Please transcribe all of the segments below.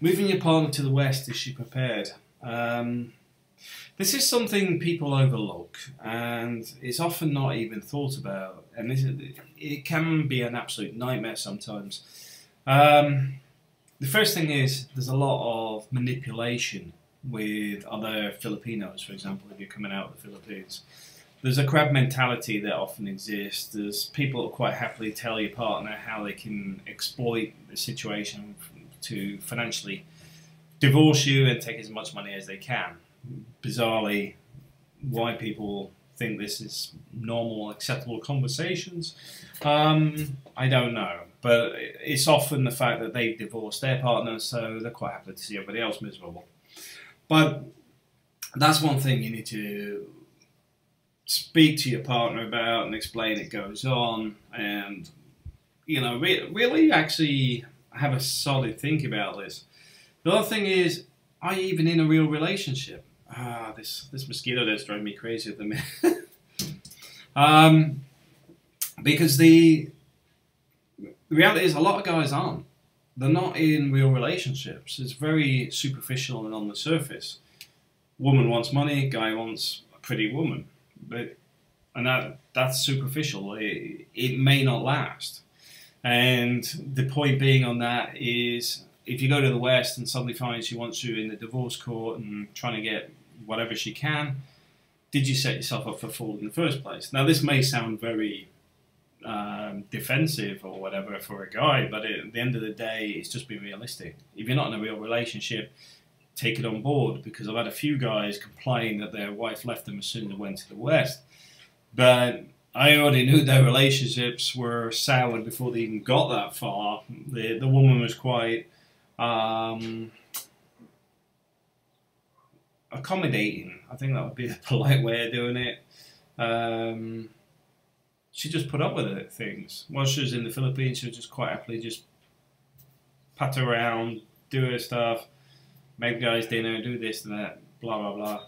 moving your partner to the west, is she prepared? Um, this is something people overlook, and it's often not even thought about, and this, it can be an absolute nightmare sometimes. Um, the first thing is there's a lot of manipulation with other Filipinos, for example, if you're coming out of the Philippines. There's a crab mentality that often exists. There's people that quite happily tell your partner how they can exploit the situation to financially divorce you and take as much money as they can. Bizarrely, why people think this is normal, acceptable conversations, um, I don't know. But it's often the fact that they've divorced their partner, so they're quite happy to see everybody else miserable. But that's one thing you need to speak to your partner about and explain it goes on, and you know, re- really actually have a solid think about this. The other thing is, are you even in a real relationship? Ah, this this mosquito that's driving me crazy at the minute. um, because the the reality is, a lot of guys aren't. They're not in real relationships. It's very superficial and on the surface. Woman wants money, guy wants a pretty woman, but and that that's superficial. It, it may not last. And the point being on that is, if you go to the West and suddenly finds she wants you in the divorce court and trying to get whatever she can, did you set yourself up for fall in the first place? Now, this may sound very um, defensive or whatever for a guy, but at the end of the day, it's just be realistic. If you're not in a real relationship, take it on board because I've had a few guys complain that their wife left them as soon as they went to the West. But I already knew their relationships were soured before they even got that far. The the woman was quite um, accommodating. I think that would be the polite way of doing it. Um, she just put up with it, things. While she was in the Philippines, she would just quite happily just pat around, do her stuff, make guys dinner, do this and that, blah blah blah.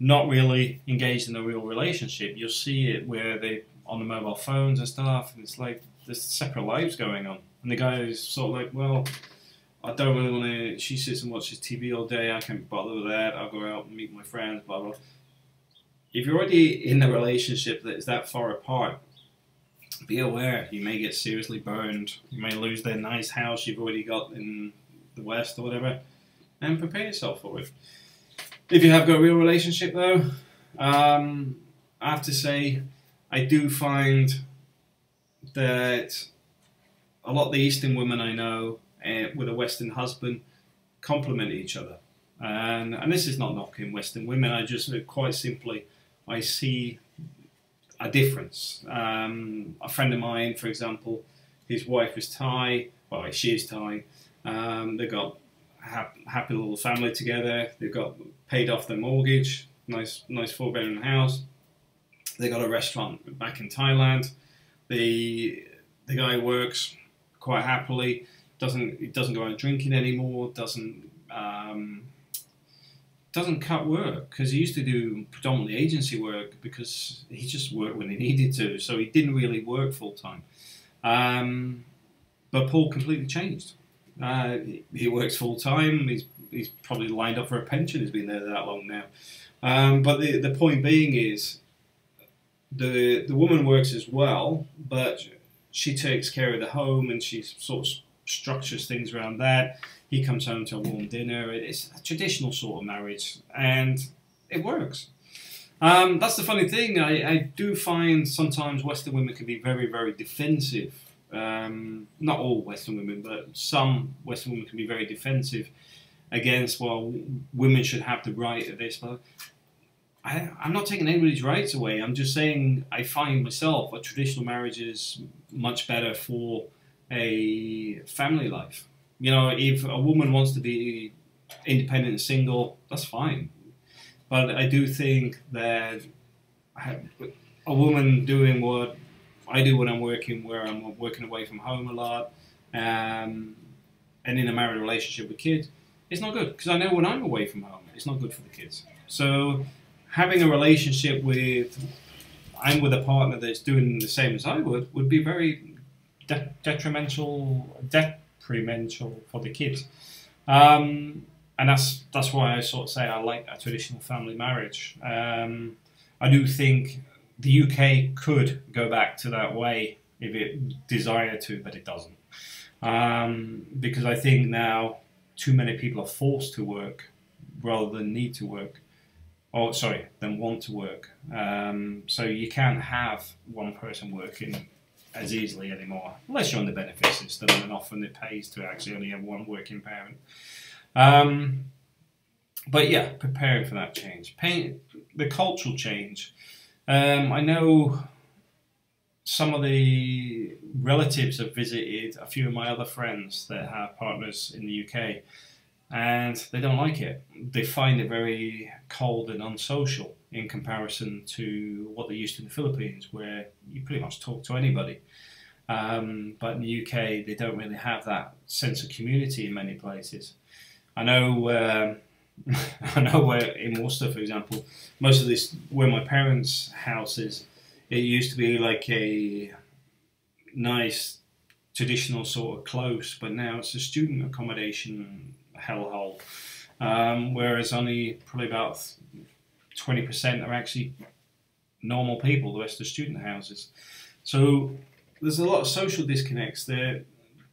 Not really engaged in a real relationship. You'll see it where they on the mobile phones and stuff, and it's like there's separate lives going on. And the guy is sort of like, well, I don't really want to. She sits and watches TV all day. I can't bother with that. I'll go out and meet my friends. Blah blah. If you're already in a relationship that is that far apart, be aware you may get seriously burned. You may lose the nice house you've already got in the West or whatever, and prepare yourself for it. If you have got a real relationship, though, um, I have to say, I do find that a lot of the Eastern women I know uh, with a Western husband complement each other. And, and this is not knocking Western women, I just quite simply, I see a difference. Um, a friend of mine, for example, his wife is Thai. Well, she is Thai. Um, they've got ha- happy little family together. They've got paid off their mortgage. Nice, nice four bedroom house. They got a restaurant back in Thailand. The the guy works quite happily. Doesn't he doesn't go out drinking anymore. Doesn't um, doesn't cut work because he used to do predominantly agency work because he just worked when he needed to, so he didn't really work full time. Um, but Paul completely changed. Uh, he, he, works full time. He's he's probably lined up for a pension. He's been there that long now. Um, but the the point being is, the the woman works as well, but she takes care of the home and she sort of structures things around that he comes home to a warm dinner. It's a traditional sort of marriage, and it works. Um, that's the funny thing. I, I, do find sometimes Western women can be very, very defensive. Um, not all Western women, but some Western women can be very defensive against, well, women should have the right of this. But I, am not taking anybody's rights away. I'm just saying I find myself a traditional marriage is much better for a family life. You know, if a woman wants to be independent and single, that's fine. But I do think that a woman doing what I do when I'm working, where I'm working away from home a lot, um, and in a married relationship with kids, it's not good because I know when I'm away from home, it's not good for the kids. So having a relationship with I'm with a partner that's doing the same as I would would be very de- detrimental, de- detrimental for the kids. Um, and that's that's why I sort of say I like a traditional family marriage. Um, I do think the UK could go back to that way if it desired to, but it doesn't. Um, because I think now too many people are forced to work rather than need to work. Oh, sorry, than want to work. Um, so you can't have one person working as easily anymore, unless you're on the benefit system, and often it pays to actually only have one working parent. Um, but yeah, preparing for that change, Pain, the cultural change. Um, I know some of the relatives have visited a few of my other friends that have partners in the UK, and they don't like it. They find it very cold and unsocial in comparison to what they used to in the Philippines, where you pretty much talk to anybody. Um, but in the UK, they don't really have that sense of community in many places. I know. Um, I know where in Worcester, for example, most of this where my parents' house is, it used to be like a nice traditional sort of close, but now it's a student accommodation hellhole. Um, whereas only probably about twenty percent are actually normal people. The rest are student houses. So there's a lot of social disconnects there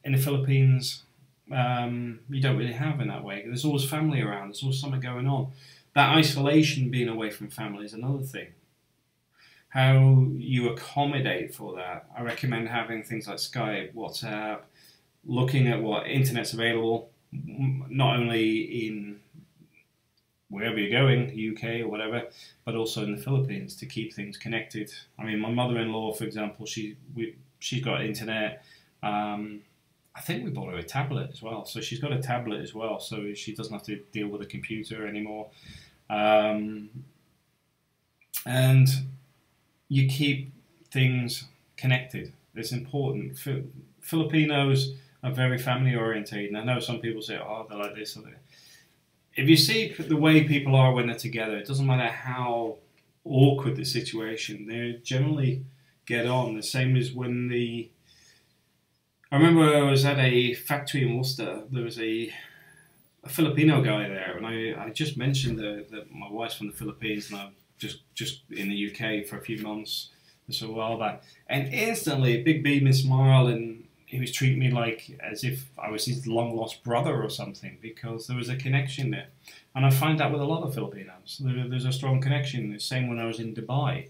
in the Philippines um, you don't really have in that way. There's always family around. There's always something going on. That isolation, being away from family, is another thing. How you accommodate for that, I recommend having things like Skype, WhatsApp, looking at what internet's available, not only in wherever you're going, UK or whatever, but also in the Philippines to keep things connected. I mean, my mother-in-law, for example, she we, she's got internet. Um, I think we bought her a tablet as well. So she's got a tablet as well, so she doesn't have to deal with a computer anymore. Um, and you keep things connected. It's important. Filipinos are very family oriented, and I know some people say, "Oh, they're like this or that." If you see the way people are when they're together, it doesn't matter how awkward the situation. They generally get on. The same as when the I remember I was at a factory in Worcester. There was a, a Filipino guy there, and I, I just mentioned that my wife's from the Philippines, and I'm just just in the UK for a few months so a while back, and instantly, big beaming smile, and he was treating me like as if I was his long lost brother or something because there was a connection there, and I find that with a lot of Filipinos. There, there's a strong connection. The same when I was in Dubai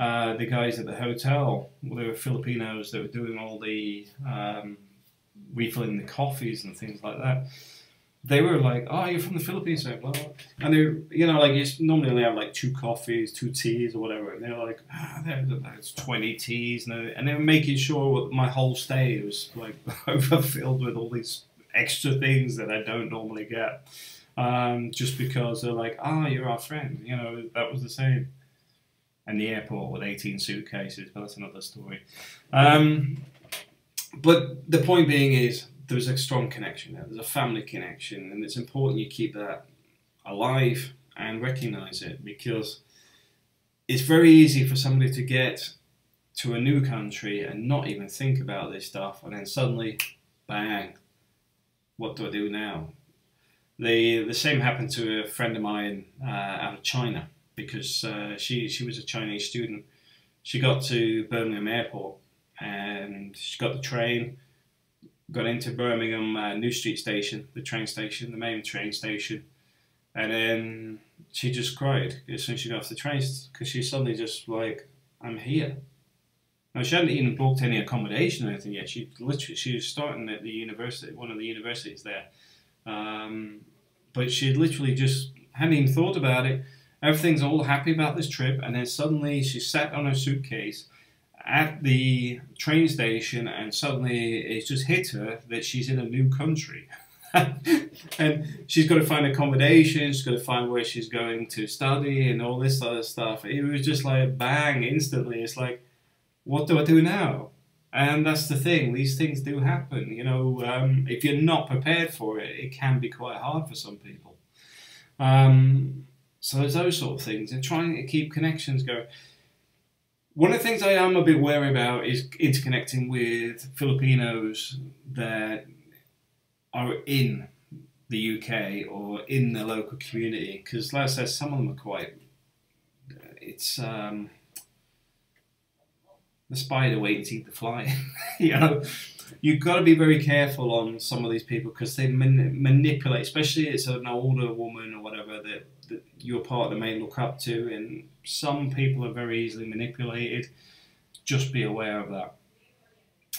uh, the guys at the hotel, well, they were Filipinos that were doing all the um, refilling the coffees and things like that. They were like, "Oh, you're from the Philippines," blah, blah. and they, you know, like you normally only have like two coffees, two teas, or whatever. And they're like, ah, "There's twenty teas," and they, and they were making sure my whole stay was like overfilled with all these extra things that I don't normally get, um, just because they're like, "Ah, oh, you're our friend," you know. That was the same and the airport with 18 suitcases, but that's another story. Um, but the point being is there's a strong connection there. There's a family connection, and it's important you keep that alive and recognize it because it's very easy for somebody to get to a new country and not even think about this stuff, and then suddenly, bang, what do I do now? The, the same happened to a friend of mine uh, out of China because uh, she she was a Chinese student. She got to Birmingham Airport and she got the train, got into Birmingham uh, New Street Station, the train station, the main train station, and then she just cried as soon as she got off the train because she suddenly just like, I'm here. Now she hadn't even booked any accommodation or anything yet. She literally she was starting at the university, one of the universities there, um, but she literally just hadn't even thought about it everything's all happy about this trip, and then suddenly she sat on her suitcase at the train station, and suddenly it just hit her that she's in a new country. and she's got to find accommodation, she's got to find where she's going to study, and all this other stuff. It was just like bang, instantly. It's like, what do I do now? And that's the thing, these things do happen. You know, um, if you're not prepared for it, it can be quite hard for some people. Um, so there's those sort of things, and trying to keep connections going. One of the things I am a bit wary about is interconnecting with Filipinos that are in the UK or in the local community because, like I said, some of them are quite. It's um, the spider waiting to eat the fly. you know, you've got to be very careful on some of these people because they man- manipulate, especially if it's an older woman or whatever that, that your partner may look up to, and some people are very easily manipulated. Just be aware of that.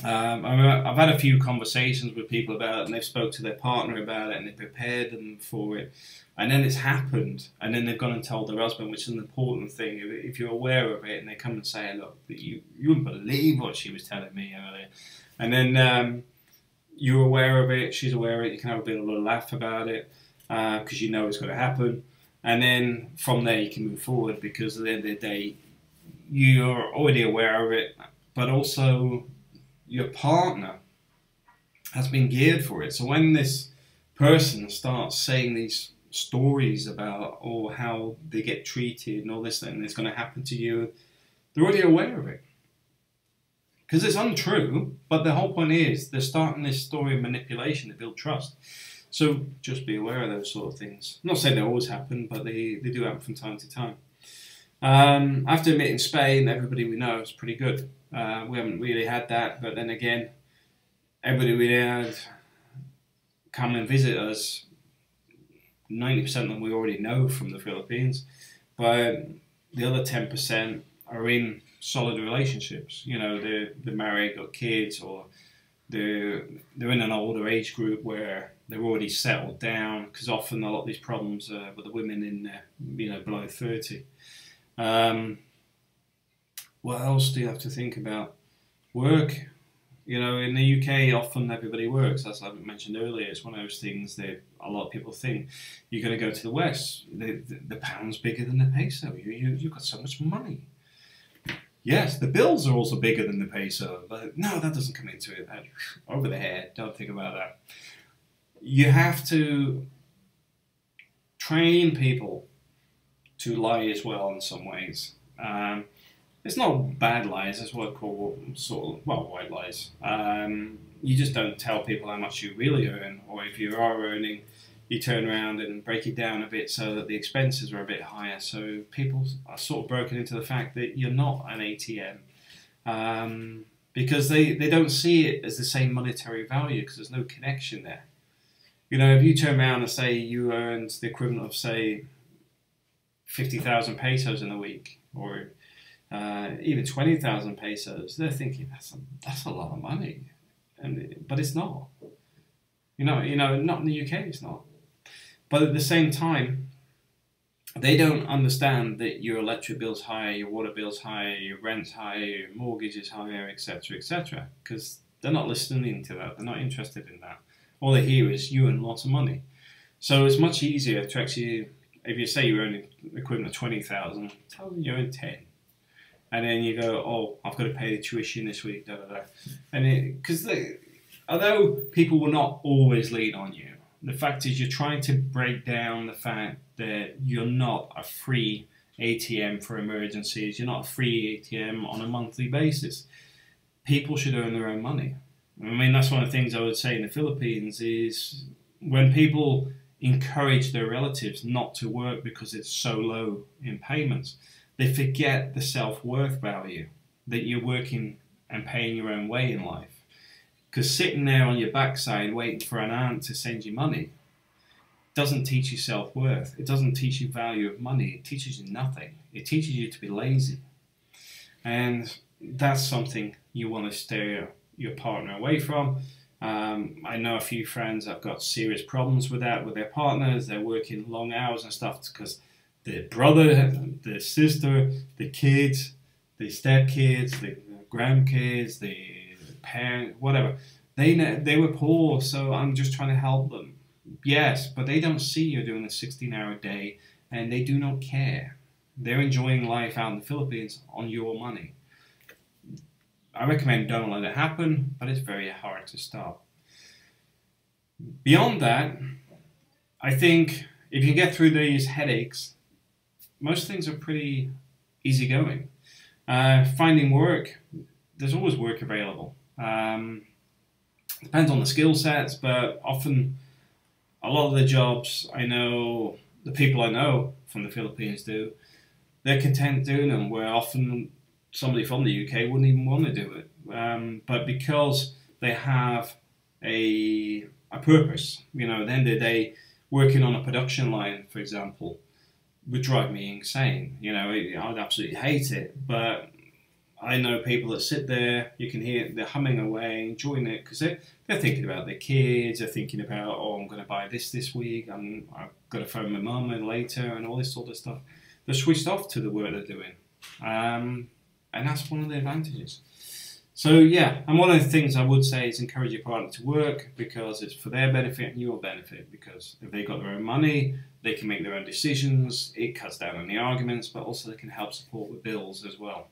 Um, I've had a few conversations with people about it, and they've spoke to their partner about it, and they prepared them for it, and then it's happened, and then they've gone and told their husband, which is an important thing. If you're aware of it, and they come and say, "Look, you you wouldn't believe what she was telling me earlier," and then um, you're aware of it, she's aware of it, you can have a bit of a laugh about it because uh, you know it's going to happen, and then from there you can move forward because at the end of the day, you're already aware of it, but also your partner has been geared for it. So when this person starts saying these stories about or how they get treated and all this and it's going to happen to you, they're already aware of it. Because it's untrue, but the whole point is they're starting this story of manipulation to build trust. So just be aware of those sort of things. I'm not saying they always happen, but they, they do happen from time to time. Um, I have to admit, in Spain, everybody we know is pretty good. Uh, we haven't really had that, but then again, everybody we had come and visit us. Ninety percent of them we already know from the Philippines, but the other ten percent are in solid relationships. You know, they're they're married, got kids, or they're they're in an older age group where they're already settled down. Because often a lot of these problems are with the women in uh, you know below thirty. Um, what else do you have to think about? Work. You know, in the UK, often everybody works. As I mentioned earlier, it's one of those things that a lot of people think you're going to go to the West. The, the, the pound's bigger than the peso. You, you, you've got so much money. Yes, the bills are also bigger than the peso, but no, that doesn't come into it. Over the head, don't think about that. You have to train people to lie as well in some ways. Um, it's not bad lies. It's what I call sort of well white lies. Um, you just don't tell people how much you really earn, or if you are earning, you turn around and break it down a bit so that the expenses are a bit higher. So people are sort of broken into the fact that you're not an ATM. Um, because they, they don't see it as the same monetary value because there's no connection there. You know, if you turn around and say you earned the equivalent of, say, 50,000 pesos in a week, or uh, even 20,000 pesos, they're thinking that's a, that's a lot of money. And, but it's not. You know, you know, not in the UK, it's not. But at the same time, they don't understand that your electric bill's higher, your water bill's higher, your rent's higher, your mortgage is higher, etc., etc. Because they're not listening to that. They're not interested in that. All they hear is you earn lots of money. So it's much easier to actually, if you say you're earning equivalent of twenty thousand, tell them you earn ten and then you go, oh, I've got to pay the tuition this week, da da da, and because although people will not always lean on you, the fact is you're trying to break down the fact that you're not a free ATM for emergencies. You're not a free ATM on a monthly basis. People should earn their own money. I mean, that's one of the things I would say in the Philippines is when people encourage their relatives not to work because it's so low in payments they forget the self worth value that you're working and paying your own way in life. Because sitting there on your backside waiting for an aunt to send you money doesn't teach you self worth. It doesn't teach you value of money. It teaches you nothing. It teaches you to be lazy. And that's something you want to steer your partner away from. Um, I know a few friends have got serious problems with that with their partners. They're working long hours and stuff because the brother, the sister, the kids, the stepkids, the grandkids, the parent, whatever. They they were poor, so I'm just trying to help them. Yes, but they don't see you're doing a 16-hour day, and they do not care. They're enjoying life out in the Philippines on your money. I recommend don't let it happen, but it's very hard to stop. Beyond that, I think if you get through these headaches, most things are pretty easygoing. Uh, finding work, there's always work available. Um, depends on the skill sets, but often a lot of the jobs I know, the people I know from the Philippines do, they're content doing them. Where often somebody from the UK wouldn't even want to do it, um, but because they have a a purpose, you know, at the end of the day, working on a production line, for example, would drive me insane. You know, I'd absolutely hate it, but I know people that sit there, you can hear they're humming away, enjoying it because they're, they're thinking about their kids, they're thinking about, oh, I'm going to buy this this week, I'm, I've got to phone my mum later, and all this sort of stuff. They're switched off to the work they're doing. Um, and that's one of the advantages. So, yeah, and one of the things I would say is encourage your partner to work because it's for their benefit and your benefit. Because if they've got their own money, they can make their own decisions, it cuts down on the arguments, but also they can help support the bills as well.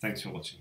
Thanks for watching.